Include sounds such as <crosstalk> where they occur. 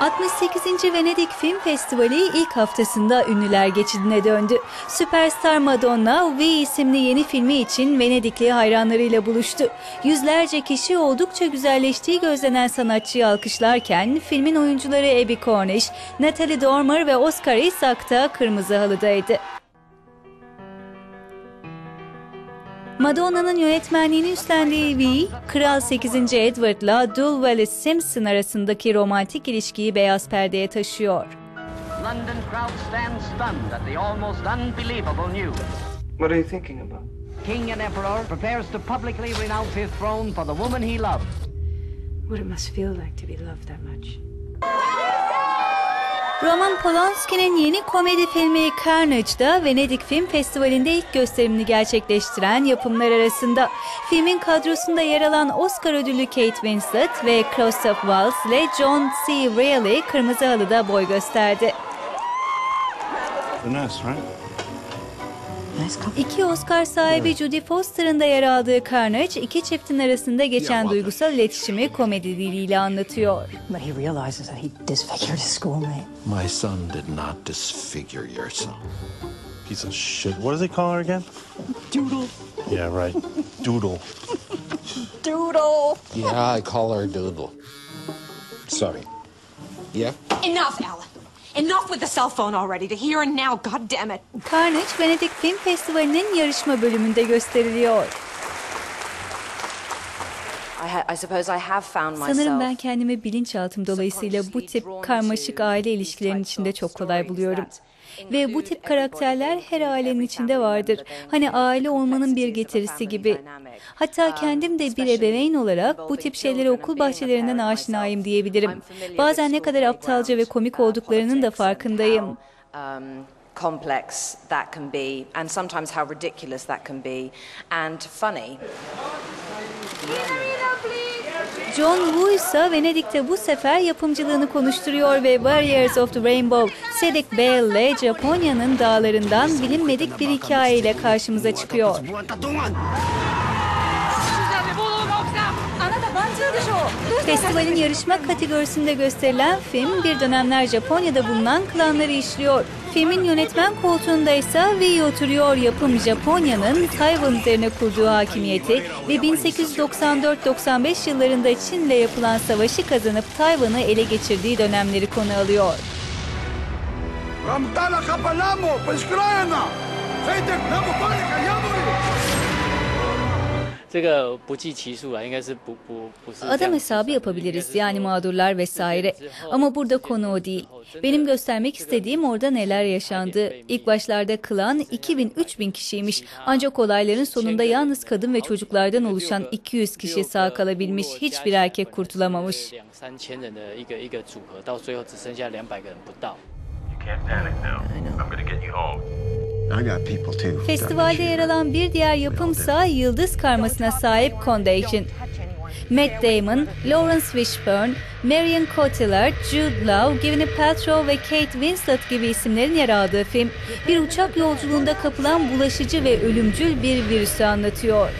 68. Venedik Film Festivali ilk haftasında ünlüler geçidine döndü. Süperstar Madonna V isimli yeni filmi için Venedikli hayranlarıyla buluştu. Yüzlerce kişi oldukça güzelleştiği gözlenen sanatçıyı alkışlarken filmin oyuncuları Abby Cornish, Natalie Dormer ve Oscar Isaac da kırmızı halıdaydı. Madonna'nın yönetmenliğini üstlendiği V, Kral 8. Edward'la Dul Wallis Simpson arasındaki romantik ilişkiyi beyaz perdeye taşıyor. London crowd stands stunned at the almost unbelievable news. What are you thinking about? King and Emperor prepares to publicly renounce his throne for the woman he loves. What it must feel like to be loved that much. Roman Polanski'nin yeni komedi filmi Carnage'da Venedik Film Festivali'nde ilk gösterimini gerçekleştiren yapımlar arasında. Filmin kadrosunda yer alan Oscar ödüllü Kate Winslet ve Christoph Waltz ile John C. Reilly kırmızı halıda boy gösterdi. The nurse, right? İki Oscar sahibi Judy Foster'ın da yer aldığı Carnage, iki çiftin arasında geçen duygusal iletişimi komedi diliyle anlatıyor. But he realizes that he disfigured his schoolmate. My son did not disfigure your son. Piece of shit. What does he call her again? Doodle. Yeah, right. <laughs> Doodle. Doodle. Yeah, I call her Doodle. Sorry. Yeah? Enough, Alan. Enough with the cell phone already. To here and now, God. Carnage, Venedik Film Festivali'nin yarışma bölümünde gösteriliyor. Sanırım ben kendimi bilinçaltım dolayısıyla bu tip karmaşık aile ilişkilerinin içinde çok kolay buluyorum. Ve bu tip karakterler her ailenin içinde vardır. Hani aile olmanın bir getirisi gibi. Hatta kendim de bir ebeveyn olarak bu tip şeylere okul bahçelerinden aşinayım diyebilirim. Bazen ne kadar aptalca ve komik olduklarının da farkındayım. um, complex that can be, and sometimes how ridiculous that can be, and funny. John Woo ise Venedik'te bu sefer yapımcılığını konuşturuyor ve Warriors of the Rainbow, Cedric Bale Japonya'nın dağlarından bilinmedik bir hikayeyle karşımıza çıkıyor. Festivalin yarışma kategorisinde gösterilen film bir dönemler Japonya'da bulunan klanları işliyor. Filmin yönetmen koltuğunda ise Wei oturuyor yapım Japonya'nın Tayvan üzerine kurduğu hakimiyeti ve 1894-95 yıllarında Çin'le yapılan savaşı kazanıp Tayvan'ı ele geçirdiği dönemleri konu alıyor. Ramtana kapalamo, peskrayana. Seytek namo Adam hesabı yapabiliriz yani mağdurlar vesaire ama burada konu o değil. Benim göstermek istediğim orada neler yaşandı. İlk başlarda klan 2000-3000 kişiymiş ancak olayların sonunda yalnız kadın ve çocuklardan oluşan 200 kişi sağ kalabilmiş hiçbir erkek kurtulamamış. You can't panic now. I'm gonna get you home. Festivalde yer alan bir diğer yapımsa Yıldız Karmasına sahip Condacion. Matt Damon, Lawrence Fishburne, Marion Cotillard, Jude Law, Gwyneth Paltrow ve Kate Winslet gibi isimlerin yer aldığı film, bir uçak yolculuğunda kapılan bulaşıcı ve ölümcül bir virüsü anlatıyor.